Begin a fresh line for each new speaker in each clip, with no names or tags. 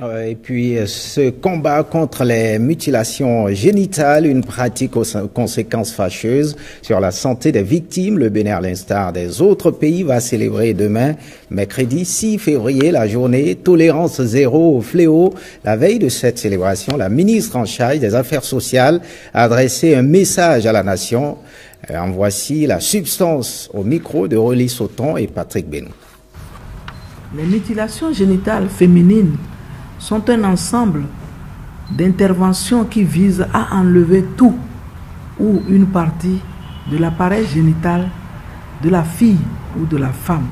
Et puis ce combat contre les mutilations génitales, une pratique aux conséquences fâcheuses sur la santé des victimes, le Bénin, à l'instar des autres pays, va célébrer demain, mercredi 6 février, la journée Tolérance zéro au fléau. La veille de cette célébration, la ministre en charge des Affaires sociales a adressé un message à la nation. En voici la substance au micro de Rolly Sauton et Patrick Benou.
Les mutilations génitales féminines sont un ensemble d'interventions qui visent à enlever tout ou une partie de l'appareil génital de la fille ou de la femme.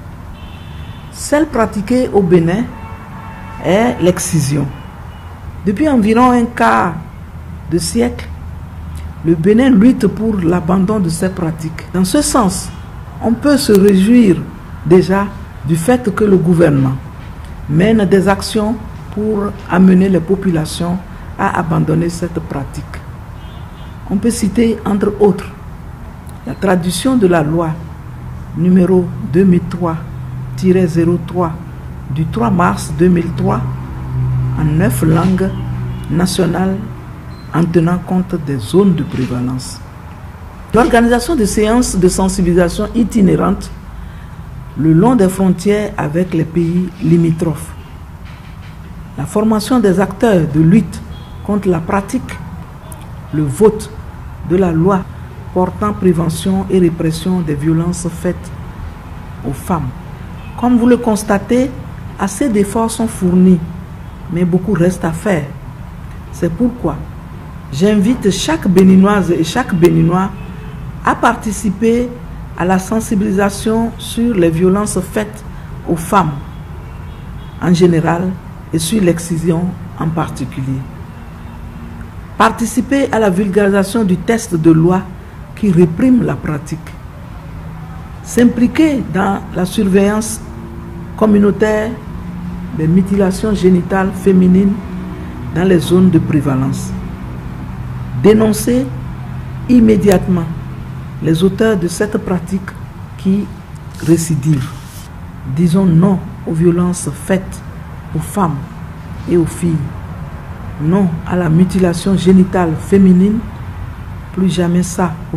Celle pratiquée au Bénin est l'excision. Depuis environ un quart de siècle, le Bénin lutte pour l'abandon de ces pratiques. Dans ce sens, on peut se réjouir déjà du fait que le gouvernement mène des actions pour amener les populations à abandonner cette pratique. On peut citer entre autres la traduction de la loi numéro 2003-03 du 3 mars 2003 en neuf langues nationales en tenant compte des zones de prévalence. L'organisation de séances de sensibilisation itinérantes le long des frontières avec les pays limitrophes la formation des acteurs de lutte contre la pratique, le vote de la loi portant prévention et répression des violences faites aux femmes. Comme vous le constatez, assez d'efforts sont fournis, mais beaucoup reste à faire. C'est pourquoi j'invite chaque béninoise et chaque béninois à participer à la sensibilisation sur les violences faites aux femmes en général et sur l'excision en particulier. Participer à la vulgarisation du test de loi qui réprime la pratique. S'impliquer dans la surveillance communautaire des mutilations génitales féminines dans les zones de prévalence. Dénoncer immédiatement les auteurs de cette pratique qui récidivent. Disons non aux violences faites aux femmes et aux filles. Non à la mutilation génitale féminine. Plus jamais ça au